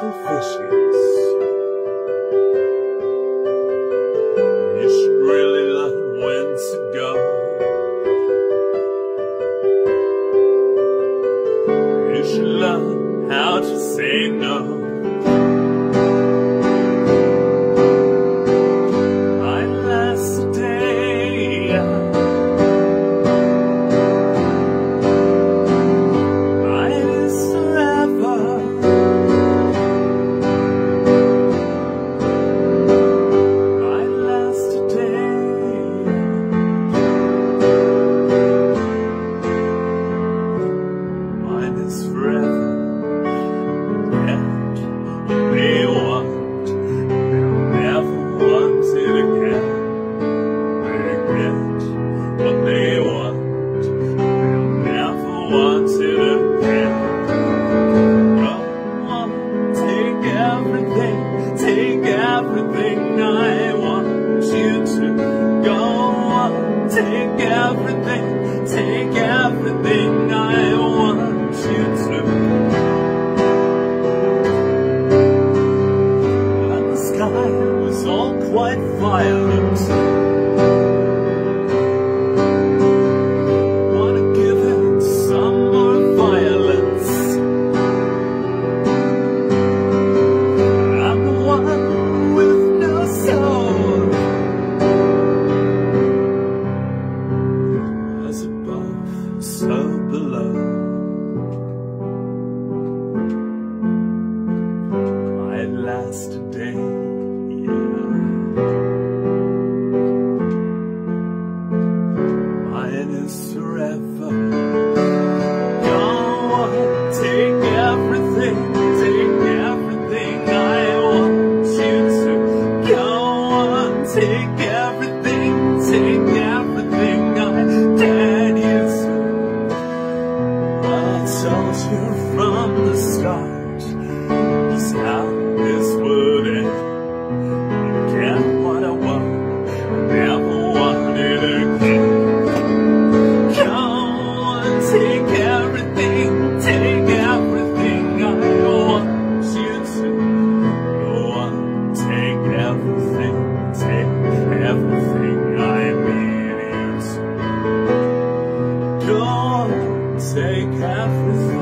You should really learn when to go. You should learn how to say no. everything I want you to go on, take it. Take everything, take everything I dare you. I told you from the start, this hour. gone, take half the